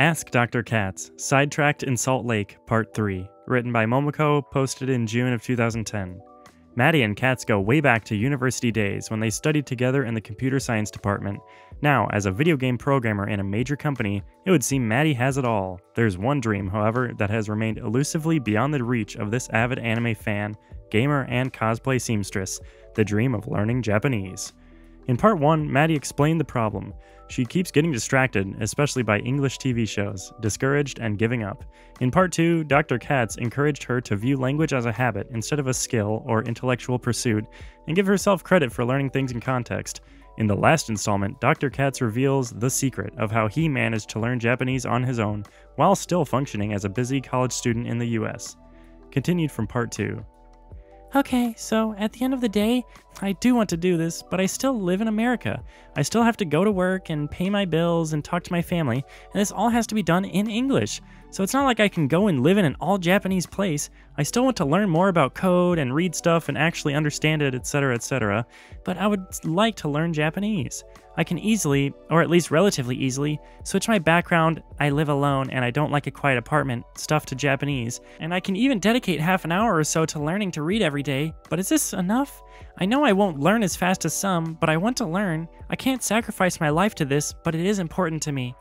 Ask Dr. Khatz, Sidetracked in Salt Lake, Part 3, written by Momoko, posted in June of 2010. Maddie and Khatz go way back to university days when they studied together in the computer science department. Now, as a video game programmer in a major company, it would seem Maddie has it all. There's one dream, however, that has remained elusively beyond the reach of this avid anime fan, gamer, and cosplay seamstress the dream of learning Japanese. In part 1, Maddie explained the problem. She keeps getting distracted, especially by English TV shows, discouraged, and giving up. In part 2, Dr. Khatz encouraged her to view language as a habit instead of a skill or intellectual pursuit, and give herself credit for learning things in context. In the last installment, Dr. Khatz reveals the secret of how he managed to learn Japanese on his own while still functioning as a busy college student in the US. Continued from part 2. Okay, so at the end of the day, I do want to do this, but I still live in America. I still have to go to work and pay my bills and talk to my family, and this all has to be done in English. So it's not like I can go and live in an all Japanese place. I still want to learn more about code and read stuff and actually understand it, etc., etc., but I would like to learn Japanese. I can easily, or at least relatively easily, switch my background, I live alone and I don't like a quiet apartment, stuff to Japanese, and I can even dedicate half an hour or so to learning to read every day. But is this enough? I know I won't learn as fast as some, but I want to learn. I can't sacrifice my life to this, but it is important to me.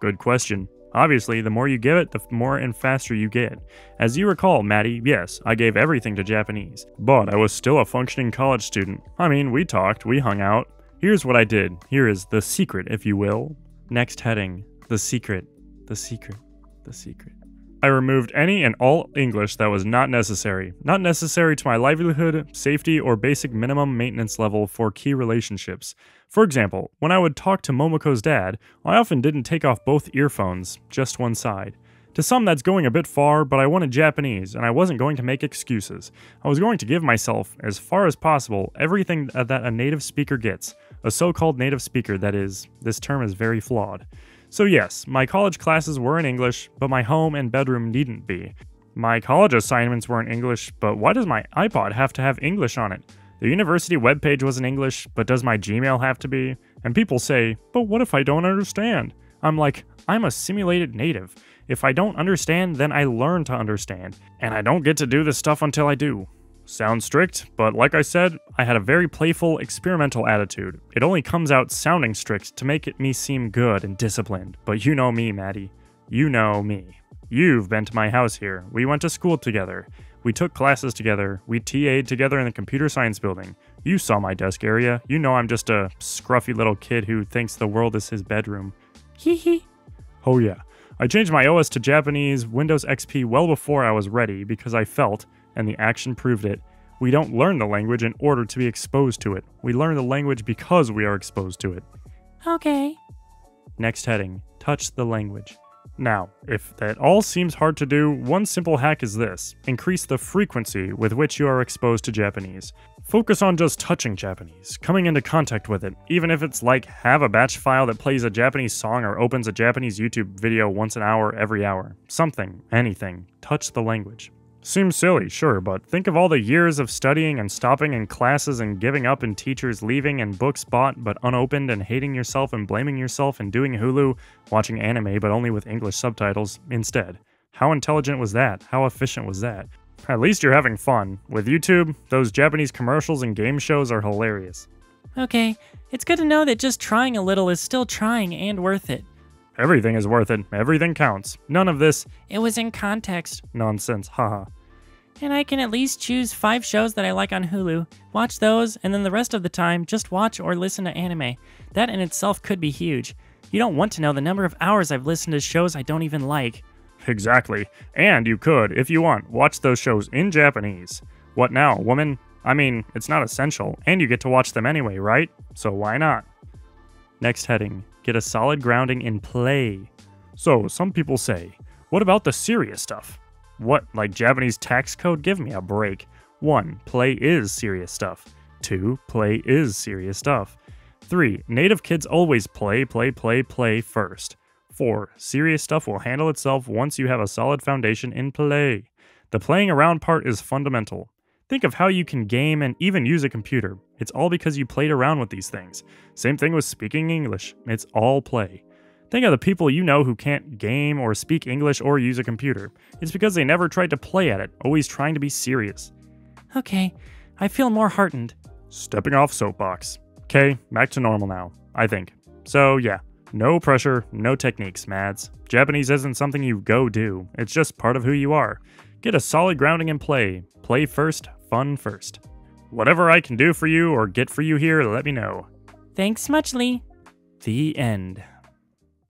Good question. Obviously, the more you give it, the more and faster you get. As you recall, Maddie, yes, I gave everything to Japanese, but I was still a functioning college student. I mean, we talked, we hung out, Here's what I did. Here is the secret, if you will. Next heading The secret, the secret, the secret. I removed any and all English that was not necessary, not necessary to my livelihood, safety, or basic minimum maintenance level for key relationships. For example, when I would talk to Momoko's dad, I often didn't take off both earphones, just one side. To some, that's going a bit far, but I wanted Japanese, and I wasn't going to make excuses. I was going to give myself, as far as possible, everything that a native speaker gets. A so called native speaker, that is. This term is very flawed. So, yes, my college classes were in English, but my home and bedroom needn't be. My college assignments were in English, but why does my iPod have to have English on it? The university webpage was in English, but does my Gmail have to be? And people say, but what if I don't understand? I'm like, I'm a simulated native. If I don't understand, then I learn to understand, and I don't get to do this stuff until I do. Sounds strict, but like I said, I had a very playful, experimental attitude. It only comes out sounding strict to make it me seem good and disciplined, but you know me, Maddie. You know me. You've been to my house here. We went to school together. We took classes together. We TA'd together in the computer science building. You saw my desk area. You know I'm just a scruffy little kid who thinks the world is his bedroom. Hee hee. Oh, yeah. I changed my OS to Japanese Windows XP well before I was ready because I felt, and the action proved it, we don't learn the language in order to be exposed to it. We learn the language because we are exposed to it. Okay. Next heading Touch the language. Now, if that all seems hard to do, one simple hack is this increase the frequency with which you are exposed to Japanese. Focus on just touching Japanese, coming into contact with it, even if it's like have a batch file that plays a Japanese song or opens a Japanese YouTube video once an hour every hour. Something, anything. Touch the language. Seems silly, sure, but think of all the years of studying and stopping in classes and giving up and teachers leaving and books bought but unopened and hating yourself and blaming yourself and doing Hulu, watching anime but only with English subtitles instead. How intelligent was that? How efficient was that? At least you're having fun. With YouTube, those Japanese commercials and game shows are hilarious. Okay, it's good to know that just trying a little is still trying and worth it. Everything is worth it. Everything counts. None of this It was in context. nonsense, haha. And I can at least choose five shows that I like on Hulu, watch those, and then the rest of the time just watch or listen to anime. That in itself could be huge. You don't want to know the number of hours I've listened to shows I don't even like. Exactly. And you could, if you want, watch those shows in Japanese. What now, woman? I mean, it's not essential, and you get to watch them anyway, right? So why not? Next heading Get a solid grounding in play. So, some people say, what about the serious stuff? What, like Japanese tax code? Give me a break. 1. Play is serious stuff. 2. Play is serious stuff. 3. Native kids always play, play, play, play first. 4. Serious stuff will handle itself once you have a solid foundation in play. The playing around part is fundamental. Think of how you can game and even use a computer. It's all because you played around with these things. Same thing with speaking English. It's all play. Think of the people you know who can't game or speak English or use a computer. It's because they never tried to play at it, always trying to be serious. Okay, I feel more heartened. Stepping off soapbox. Okay, back to normal now, I think. So, yeah, no pressure, no techniques, Mads. Japanese isn't something you go do, it's just part of who you are. Get a solid grounding in play. Play first, fun first. Whatever I can do for you or get for you here, let me know. Thanks muchly. The end.